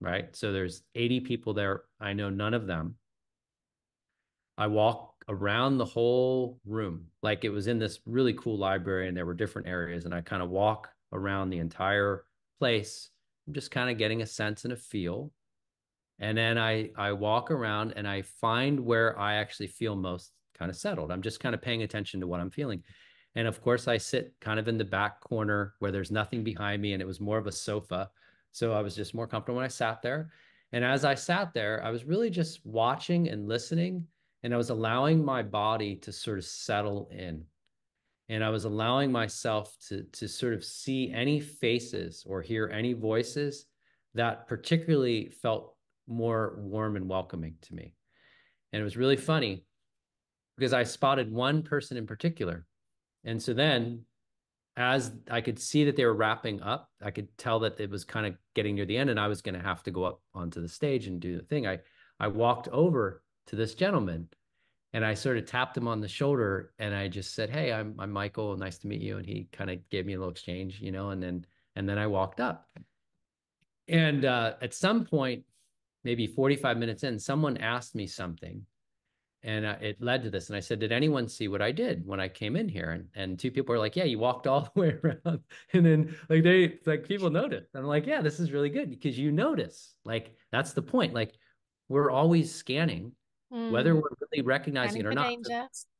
Right? So there's 80 people there. I know none of them. I walk around the whole room like it was in this really cool library and there were different areas and I kind of walk around the entire place. I'm just kind of getting a sense and a feel. And then I I walk around and I find where I actually feel most kind of settled. I'm just kind of paying attention to what I'm feeling. And of course, I sit kind of in the back corner where there's nothing behind me and it was more of a sofa. So I was just more comfortable when I sat there. And as I sat there, I was really just watching and listening and I was allowing my body to sort of settle in. And I was allowing myself to, to sort of see any faces or hear any voices that particularly felt more warm and welcoming to me. And it was really funny because I spotted one person in particular. And so then as I could see that they were wrapping up, I could tell that it was kind of getting near the end and I was going to have to go up onto the stage and do the thing. I I walked over to this gentleman and I sort of tapped him on the shoulder and I just said, "Hey, I'm I'm Michael. Nice to meet you." And he kind of gave me a little exchange, you know, and then and then I walked up. And uh, at some point, maybe 45 minutes in, someone asked me something and uh, it led to this and i said did anyone see what i did when i came in here? And, and two people were like yeah you walked all the way around. And then like they like people noticed i'm like yeah this is really good because you notice. Like that's the point like we're always scanning mm. whether we're really recognizing it or not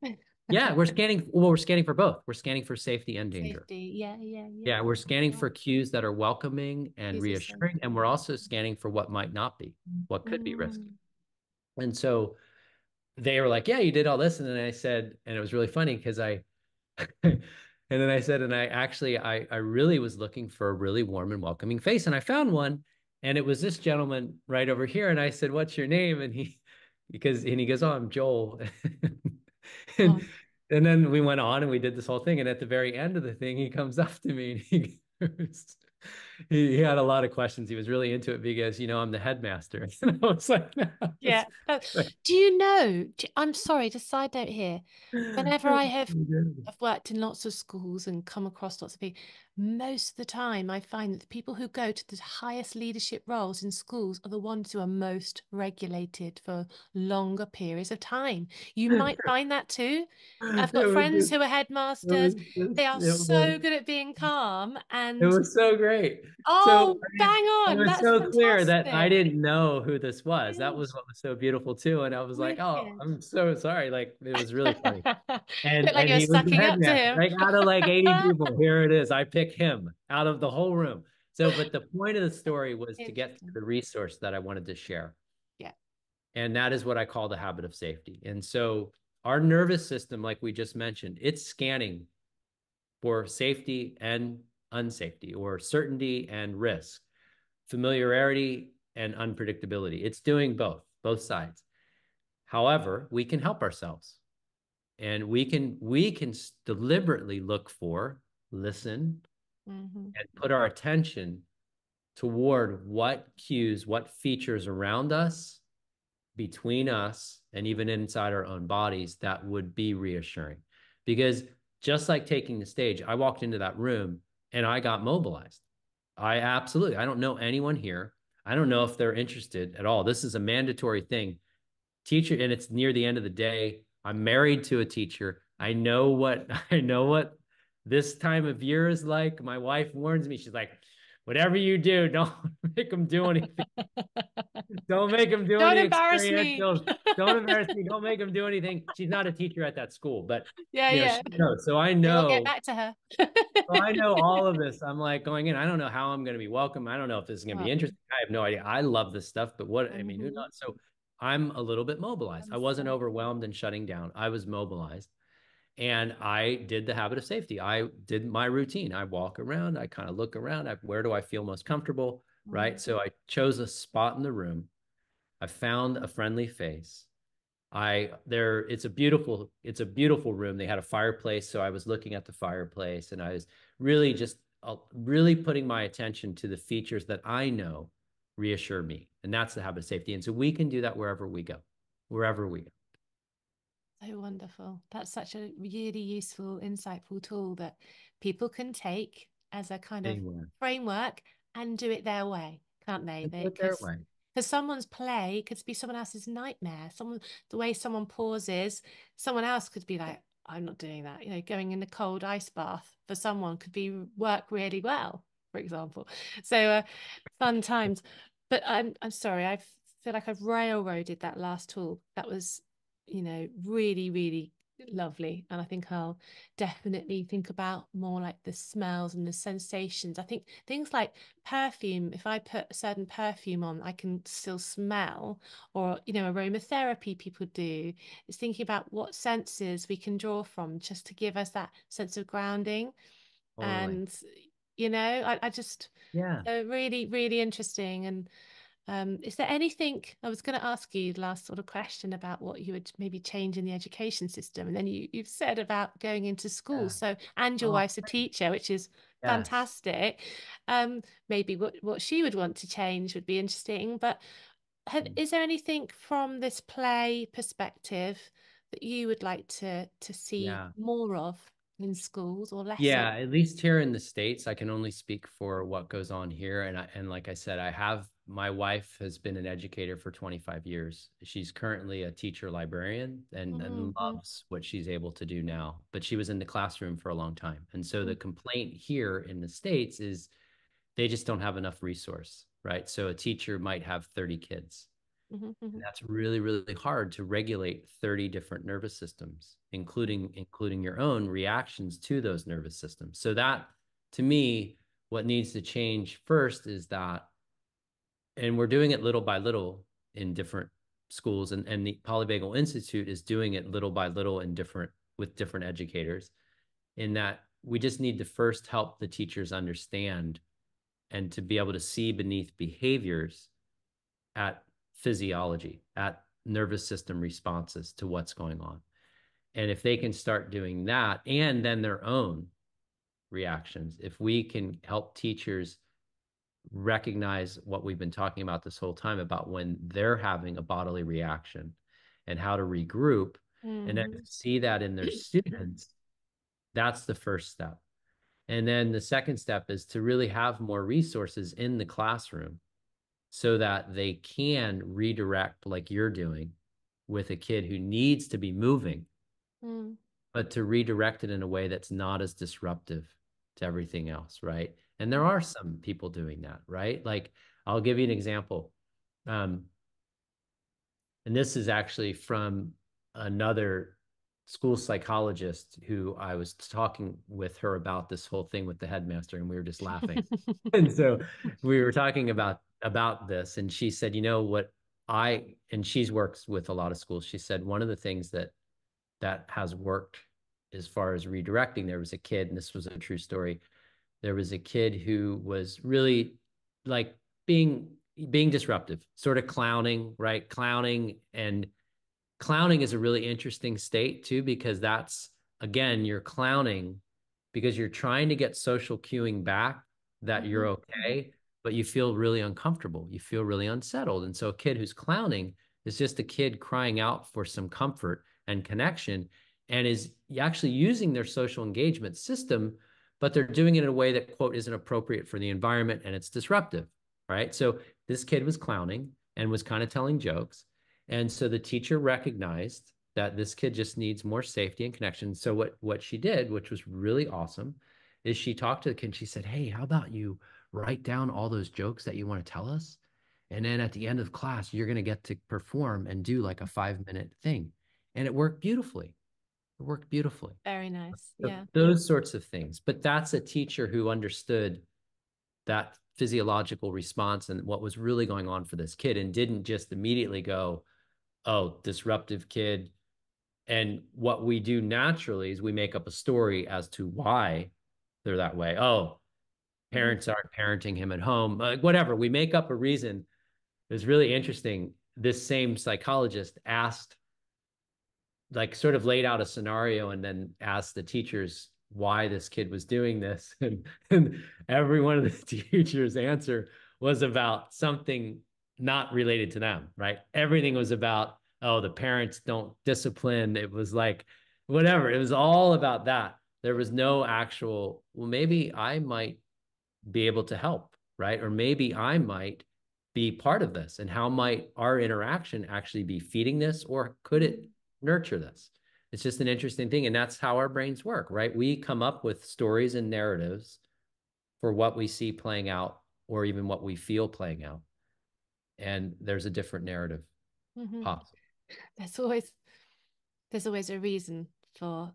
yeah we're scanning well we're scanning for both. We're scanning for safety and danger. Safety. yeah yeah yeah. Yeah we're scanning for cues that are welcoming and reassuring and we're also scanning for what might not be what could mm. be risky. And so they were like, "Yeah, you did all this," and then I said, and it was really funny because I, and then I said, and I actually, I, I really was looking for a really warm and welcoming face, and I found one, and it was this gentleman right over here, and I said, "What's your name?" And he, because, and he goes, "Oh, I'm Joel," and oh. and then we went on and we did this whole thing, and at the very end of the thing, he comes up to me and he goes, he, he, had a lot of questions. He was really into it because, you know, I'm the headmaster. And I was like, no. yeah. Oh, do you know? Do, I'm sorry, just side note here. Whenever I have I've worked in lots of schools and come across lots of people, most of the time I find that the people who go to the highest leadership roles in schools are the ones who are most regulated for longer periods of time. You might find that too. I've got friends who are headmasters. They are so good at being calm and it was so great. Oh, so, bang on. It was so fantastic. clear that I didn't know who this was. That was what was so beautiful too. And I was like, oh, I'm so sorry. Like it was really funny. And, like and was sucking up to him. Like out of like 80 people, here it is. I pick him out of the whole room. So, but the point of the story was to get to the resource that I wanted to share. Yeah. And that is what I call the habit of safety. And so our nervous system, like we just mentioned, it's scanning for safety and unsafety or certainty and risk, familiarity and unpredictability. It's doing both, both sides. However, we can help ourselves and we can we can deliberately look for listen mm-hmm. and put our attention toward what cues what features around us between us and even inside our own bodies that would be reassuring because just like taking the stage i walked into that room and I got mobilized. I absolutely, I don't know anyone here. I don't know if they're interested at all. This is a mandatory thing. Teacher, and it's near the end of the day. I'm married to a teacher. I know what I know what this time of year is like. My wife warns me. She's like, whatever you do, don't make them do anything. don't make them do anything. don't embarrass me. don't embarrass me. Don't make them do anything. She's not a teacher at that school, but yeah, yeah. Know, so I know. We'll get back to her. so I know all of this. I'm like going in. I don't know how I'm going to be welcome. I don't know if this is going to be interesting. I have no idea. I love this stuff, but what I mean, who mm-hmm. knows? So I'm a little bit mobilized. I wasn't overwhelmed and shutting down. I was mobilized and I did the habit of safety. I did my routine. I walk around, I kind of look around. I, where do I feel most comfortable? Mm-hmm. Right. So I chose a spot in the room. I found a friendly face. I there it's a beautiful it's a beautiful room. They had a fireplace, so I was looking at the fireplace and I was really just uh, really putting my attention to the features that I know reassure me. And that's the habit of safety. And so we can do that wherever we go. Wherever we go. So wonderful. That's such a really useful, insightful tool that people can take as a kind of framework and do it their way, can't they? they their way. Because someone's play could be someone else's nightmare. Someone the way someone pauses, someone else could be like, I'm not doing that. You know, going in a cold ice bath for someone could be work really well, for example. So uh, fun times. But I'm I'm sorry, I feel like I've railroaded that last tool. That was you know, really, really lovely. And I think I'll definitely think about more like the smells and the sensations. I think things like perfume, if I put a certain perfume on, I can still smell, or, you know, aromatherapy people do. It's thinking about what senses we can draw from just to give us that sense of grounding. And, you know, I, I just, yeah, so really, really interesting. And, um, is there anything I was going to ask you the last sort of question about what you would maybe change in the education system, and then you you've said about going into school. Yeah. So and your oh, wife's a teacher, which is yes. fantastic. Um, maybe what what she would want to change would be interesting. But have, mm. is there anything from this play perspective that you would like to to see yeah. more of? in schools or less yeah at least here in the states i can only speak for what goes on here and I, and like i said i have my wife has been an educator for 25 years. She's currently a teacher librarian and, mm-hmm. and loves what she's able to do now. But she was in the classroom for a long time. And so mm-hmm. the complaint here in the States is they just don't have enough resource, right? So a teacher might have 30 kids. Mm-hmm. mm-hmm. that's really, really hard to regulate 30 different nervous systems, including including your own reactions to those nervous systems. So that to me, what needs to change first is that and we're doing it little by little in different schools and, and the polyvagal institute is doing it little by little in different with different educators in that we just need to first help the teachers understand and to be able to see beneath behaviors at physiology at nervous system responses to what's going on. And if they can start doing that and then their own reactions if we can help teachers recognize what we've been talking about this whole time about when they're having a bodily reaction and how to regroup mm. and then mm-hmm. see that in their students that's the first step and then the second step is to really have more resources in the classroom so that they can redirect like you're doing with a kid who needs to be moving mm. but to redirect it in a way that's not as disruptive to everything else right and there are some people doing that, right? Like I'll give you an example. Um, and this is actually from another school psychologist who I was talking with her about this whole thing with the headmaster and we were just laughing. and so we were talking about about this and she said, "You know what I and she's works with a lot of schools. She said one of the things that that has worked as far as redirecting there was a kid and this was a true story there was a kid who was really like being being disruptive, sort of clowning, right? Clowning and clowning is a really interesting state too because that's again you're clowning because you're trying to get social cueing back that mm-hmm. you're okay but you feel really uncomfortable you feel really unsettled and so a kid who's clowning is just a kid crying out for some comfort and connection and is actually using their social engagement system but they're doing it in a way that quote isn't appropriate for the environment and it's disruptive right? So this kid was clowning and was kind of telling jokes and so the teacher recognized that this kid just needs more safety and connection. So what what she did which was really awesome is she talked to the kid and she said hey how about you write down all those jokes that you want to tell us? And then at the end of class you're going to get to perform and do like a five minute thing. And it worked beautifully it worked beautifully. Very nice. So yeah. Those sorts of things. But that's a teacher who understood that physiological response and what was really going on for this kid and didn't just immediately go, oh, disruptive kid. And what we do naturally is we make up a story as to why they're that way. Oh, mm-hmm. parents aren't parenting him at home, like whatever. We make up a reason. It was really interesting. This same psychologist asked like sort of laid out a scenario and then asked the teachers why this kid was doing this. And, and every one of the teachers answer was about something not related to them right? Everything was about oh the parents don't discipline. It was like whatever. It was all about that. There was no actual well maybe i might be able to help right? Or maybe i might be part of this. And how might our interaction actually be feeding this? Or could it nurture this. It's just an interesting thing. And that's how our brains work, right? We come up with stories and narratives for what we see playing out or even what we feel playing out. And there's a different narrative mm-hmm. possible. There's always there's always a reason for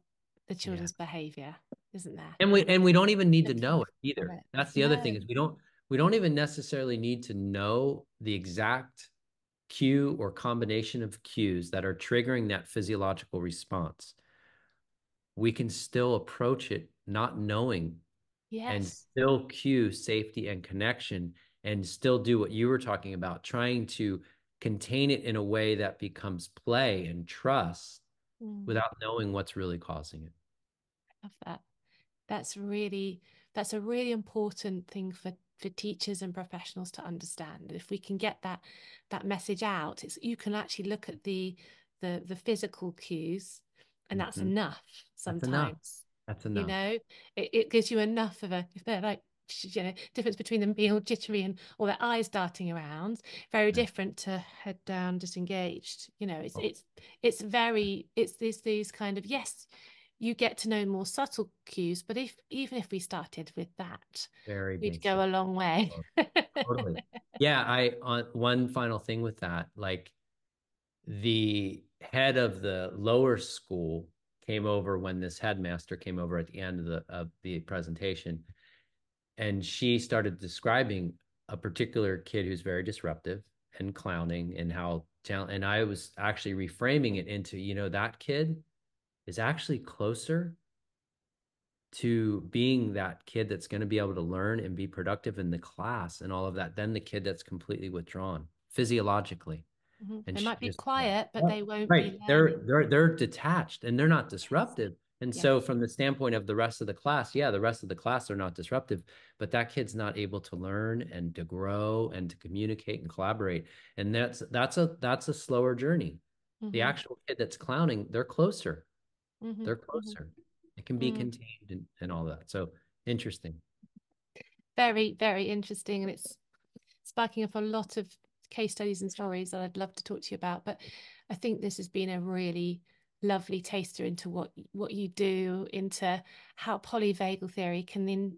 the children's yeah. behavior isn't there and we and we don't even need to know it either that's the no. other thing is we don't we don't even necessarily need to know the exact cue or combination of cues that are triggering that physiological response we can still approach it not knowing yes. and still cue safety and connection and still do what you were talking about trying to contain it in a way that becomes play and trust mm. without knowing what's really causing it I love that that's really that's a really important thing for for teachers and professionals to understand if we can get that that message out it's you can actually look at the the the physical cues and that's mm-hmm. enough sometimes that's enough. that's enough you know it, it gives you enough of a if they're like you know difference between them being all jittery and all their eyes darting around very yeah. different to head down disengaged you know it's oh. it's it's very it's these these kind of yes you get to know more subtle cues but if even if we started with that very we'd basic. go a long way. Oh, totally. Yeah i on one final thing with that like the head of the lower school came over when this headmaster came over at the end of the of the presentation and she started describing a particular kid who's very disruptive and clowning and how and I was actually reframing it into you know that kid is actually closer to being that kid that's going to be able to learn and be productive in the class and all of that than the kid that's completely withdrawn physiologically mm-hmm. and they might be just, quiet but they won't right they're they're they're detached and they're not disruptive and yes. so, from the standpoint of the rest of the class, yeah, the rest of the class are not disruptive, but that kid's not able to learn and to grow and to communicate and collaborate. And that's that's a that's a slower journey. Mm-hmm. The actual kid that's clowning, they're closer. Mm-hmm. They're mm-hmm. closer. Mm-hmm. It can be mm-hmm. contained and, and all that. So interesting. Very, very interesting. And it's sparking up a lot of case studies and stories that I'd love to talk to you about. But I think this has been a really lovely taster into what what you do into how polyvagal theory can then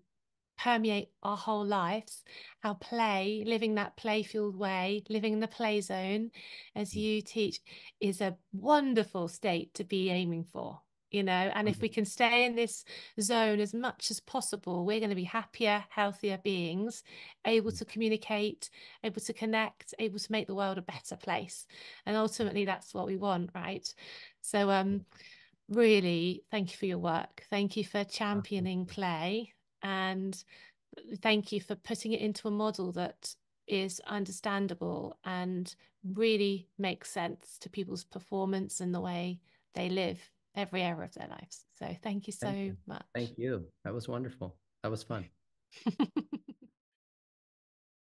permeate our whole lives how play living that play fueled way living in the play zone as mm. you teach is a wonderful state to be aiming for you know and if we mm-hmm. can stay in this zone as much as possible we're going to be happier healthier beings able mm. to communicate able to connect able to make the world a better place. And ultimately that's what we want right? So um really thank you for your work. Thank you for championing play and thank you for putting it into a model that is understandable and really makes sense to people's performance and the way they live every area of their lives. So thank you so thank you. much. Thank you. That was wonderful. That was fun.